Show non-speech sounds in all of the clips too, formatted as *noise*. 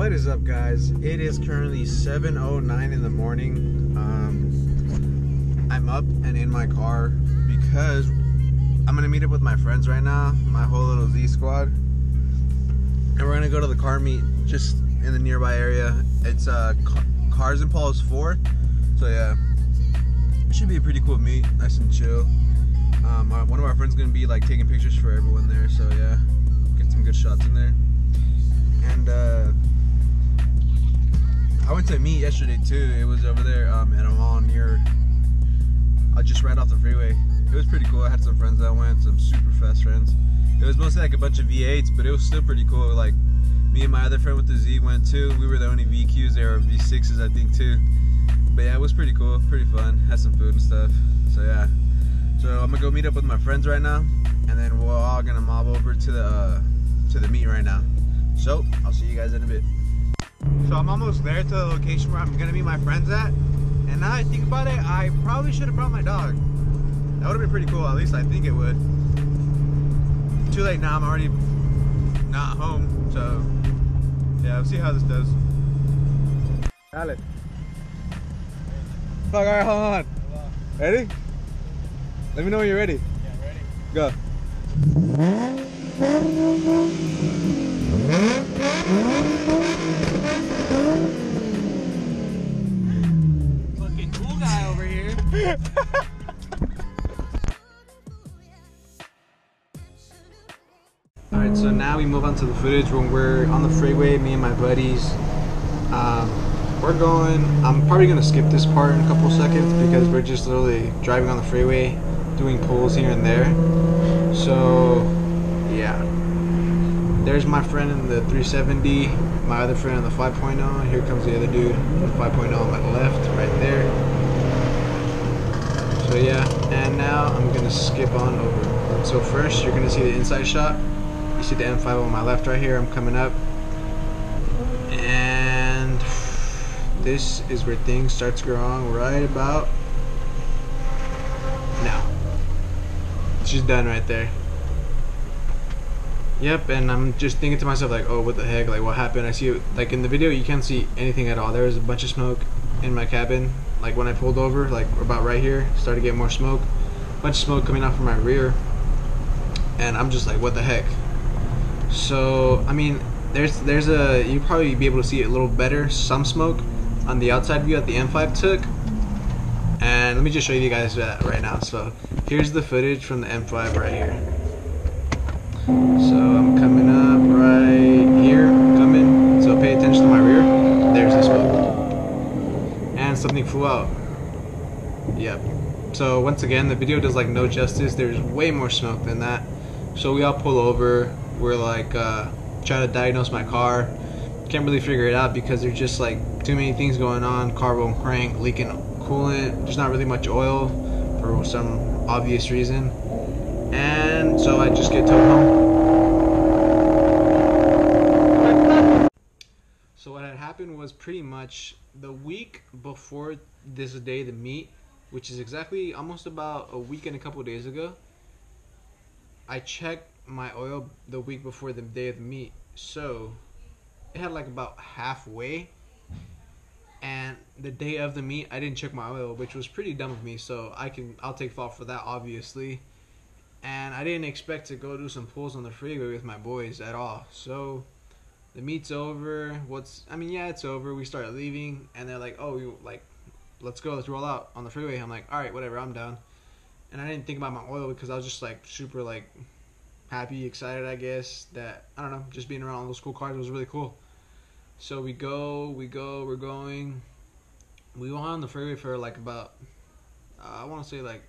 What is up, guys? It is currently 7:09 in the morning. Um, I'm up and in my car because I'm gonna meet up with my friends right now, my whole little Z squad, and we're gonna go to the car meet just in the nearby area. It's uh, Cars and Paul's Four, so yeah, it should be a pretty cool meet, nice and chill. Um, one of our friends is gonna be like taking pictures for everyone there, so yeah, get some good shots in there. And uh, I went to a meet yesterday too. It was over there um, at a mall near. I just right off the freeway. It was pretty cool. I had some friends that went, some super fast friends. It was mostly like a bunch of V8s, but it was still pretty cool. Like me and my other friend with the Z went too. We were the only VQs there, or V6s I think too. But yeah, it was pretty cool, pretty fun. Had some food and stuff. So yeah. So I'm gonna go meet up with my friends right now, and then we're all gonna mob over to the uh, to the meet right now. So I'll see you guys in a bit. So I'm almost there to the location where I'm gonna meet my friends at, and now I think about it, I probably should have brought my dog. That would have been pretty cool. At least I think it would. Too late now. I'm already not home, so yeah. We'll see how this does. Dale. Fuck, all right, hold on. Ready? Let me know when you're ready. Yeah, ready. Go. Alright, so now we move on to the footage when we're on the freeway, me and my buddies. Um, we're going, I'm probably going to skip this part in a couple seconds because we're just literally driving on the freeway, doing pulls here and there. So, yeah. There's my friend in the 370, my other friend in the 5.0. Here comes the other dude in the 5.0 on my left, right there. So yeah, and now I'm gonna skip on over. So first, you're gonna see the inside shot. You see the M5 on my left right here. I'm coming up, and this is where things start to go wrong. Right about now. She's done right there. Yep, and I'm just thinking to myself like, oh, what the heck? Like, what happened? I see, like in the video, you can't see anything at all. There was a bunch of smoke in my cabin. Like when I pulled over, like about right here, started getting more smoke. A bunch of smoke coming out from my rear, and I'm just like, what the heck? So, I mean, there's there's a you probably be able to see it a little better. Some smoke on the outside view that the M5 took. And let me just show you guys that right now. So here's the footage from the M5 right here. So I'm coming up right here, coming. So pay attention to my rear. There's the smoke. Something flew out. Yep. So once again, the video does like no justice. There's way more smoke than that. So we all pull over. We're like uh, trying to diagnose my car. Can't really figure it out because there's just like too many things going on. Car won't crank, leaking coolant. There's not really much oil for some obvious reason. And so I just get towed home. So what had happened was pretty much the week before this day the meet, which is exactly almost about a week and a couple days ago. I checked my oil the week before the day of the meet, so it had like about halfway. And the day of the meet, I didn't check my oil, which was pretty dumb of me. So I can I'll take fault for that, obviously. And I didn't expect to go do some pulls on the freeway with my boys at all. So the meet's over. What's I mean, yeah, it's over. We start leaving, and they're like, "Oh, you like, let's go, let's roll out on the freeway." I'm like, "All right, whatever, I'm down." And I didn't think about my oil because I was just like super like happy, excited, I guess that I don't know, just being around all those cool cars was really cool. So we go, we go, we're going. We went on the freeway for like about, uh, I want to say like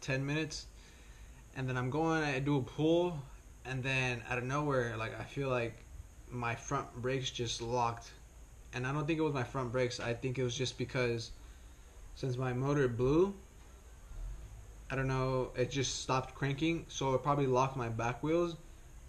ten minutes, and then I'm going. I do a pull, and then out of nowhere, like I feel like my front brakes just locked, and I don't think it was my front brakes. I think it was just because since my motor blew, I don't know, it just stopped cranking, so it probably locked my back wheels,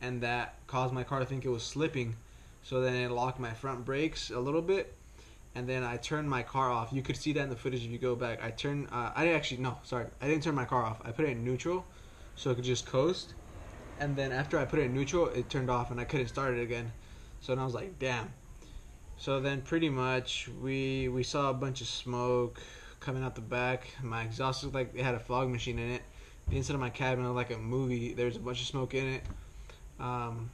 and that caused my car to think it was slipping. So then it locked my front brakes a little bit, and then I turned my car off. You could see that in the footage if you go back. I turned, uh, I didn't actually, no, sorry, I didn't turn my car off. I put it in neutral, so it could just coast. And then after I put it in neutral, it turned off, and I couldn't start it again. So then I was like, damn. So then pretty much we we saw a bunch of smoke coming out the back. My exhaust looked like it had a fog machine in it. The inside of my cabin looked like a movie. There was a bunch of smoke in it. Um,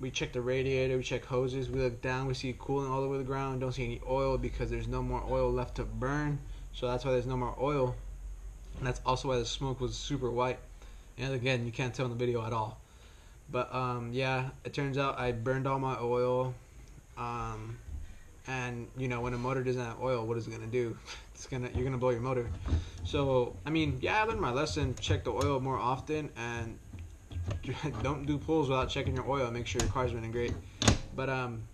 we checked the radiator, we checked hoses, we look down, we see coolant all over the ground, don't see any oil because there's no more oil left to burn. So that's why there's no more oil. And that's also why the smoke was super white. And again, you can't tell in the video at all. But um, yeah, it turns out I burned all my oil. Um, and you know, when a motor doesn't have oil, what is it gonna do? *laughs* It's gonna you're gonna blow your motor. So I mean, yeah, I learned my lesson. Check the oil more often, and *laughs* don't do pulls without checking your oil. Make sure your car's running great. But um,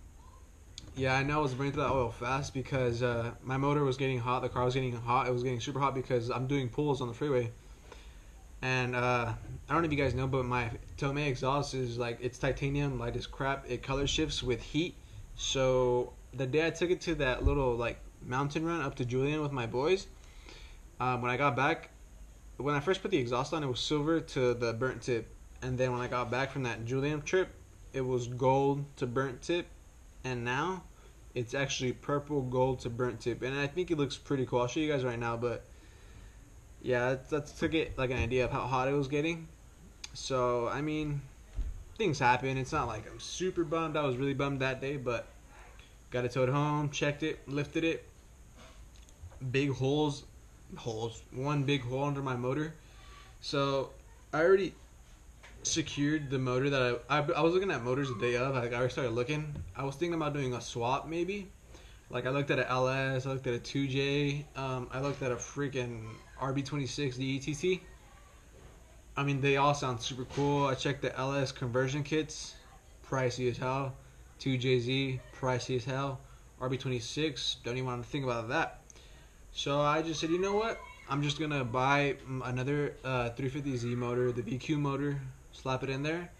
yeah, I know I was burning through that oil fast because uh, my motor was getting hot. The car was getting hot. It was getting super hot because I'm doing pulls on the freeway. And uh, I don't know if you guys know, but my Tomei exhaust is like it's titanium, light as crap. It color shifts with heat. So the day I took it to that little like mountain run up to Julian with my boys, um, when I got back, when I first put the exhaust on, it was silver to the burnt tip, and then when I got back from that Julian trip, it was gold to burnt tip, and now it's actually purple gold to burnt tip, and I think it looks pretty cool. I'll show you guys right now, but yeah, that's to get like an idea of how hot it was getting. So I mean, things happen. It's not like I'm super bummed. I was really bummed that day, but got it towed home, checked it, lifted it. Big holes, holes. One big hole under my motor. So I already secured the motor that I, I, I was looking at motors the day of. Like I already started looking. I was thinking about doing a swap maybe. Like I looked at an LS, I looked at a 2J, um, I looked at a freaking RB26 DETT. I mean, they all sound super cool. I checked the LS conversion kits, pricey as hell. 2JZ, pricey as hell. RB26, don't even want to think about that. So I just said, you know what? I'm just gonna buy another uh, 350Z motor, the VQ motor, slap it in there,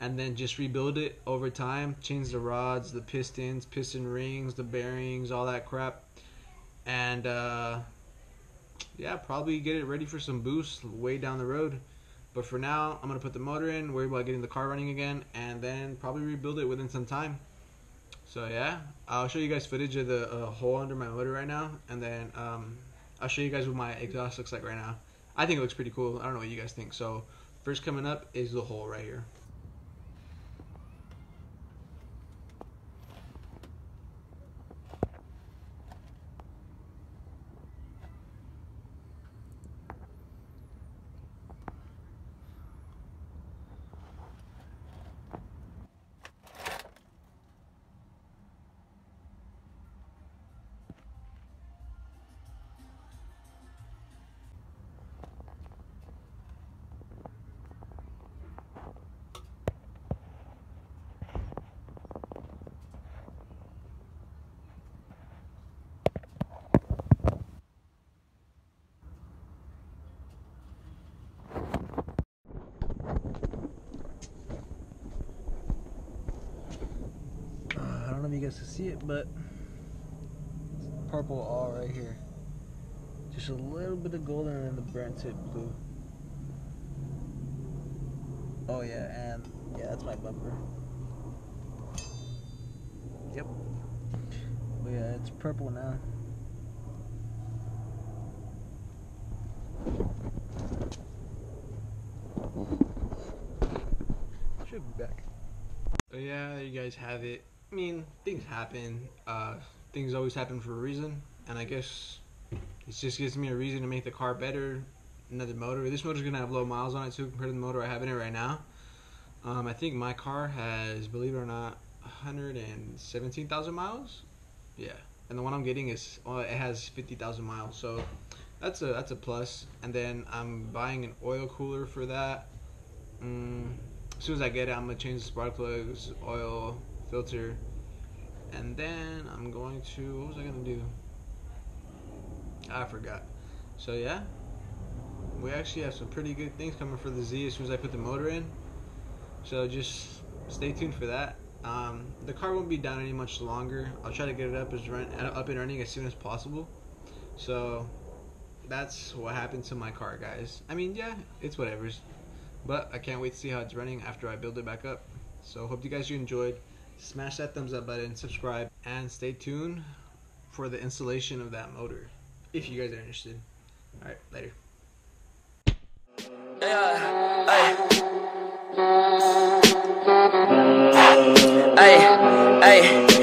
and then just rebuild it over time. Change the rods, the pistons, piston rings, the bearings, all that crap, and uh, yeah, probably get it ready for some boost way down the road. But for now, I'm gonna put the motor in, worry about getting the car running again, and then probably rebuild it within some time. So yeah, I'll show you guys footage of the uh, hole under my motor right now, and then um, I'll show you guys what my exhaust looks like right now. I think it looks pretty cool. I don't know what you guys think. So first coming up is the hole right here. know if you guys can see it, but purple all right here. Just a little bit of golden and the burnt tip blue. Oh yeah, and yeah, that's my bumper. Yep. But yeah, it's purple now. Should be back. But yeah, you guys have it. I mean, things happen. Uh, things always happen for a reason, and I guess it just gives me a reason to make the car better. Another motor. This motor's gonna have low miles on it too compared to the motor I have in it right now. Um, I think my car has, believe it or not, 117,000 miles. Yeah, and the one I'm getting is well, it has 50,000 miles. So that's a that's a plus. And then I'm buying an oil cooler for that. Mm, as soon as I get it, I'm gonna change the spark plugs, oil, filter, and then I'm going to, what was I going to do? I forgot. So yeah, we actually have some pretty good things coming for the Z as soon as I put the motor in. So just stay tuned for that. Um, the car won't be down any much longer. I'll try to get it up as run, up and running as soon as possible. So that's what happened to my car, guys. I mean, yeah, it's whatever's. But I can't wait to see how it's running after I build it back up. So hope you guys enjoyed smash that thumbs up button, subscribe, and stay tuned for the installation of that motor if you guys are interested. All right, later. Yeah, uh,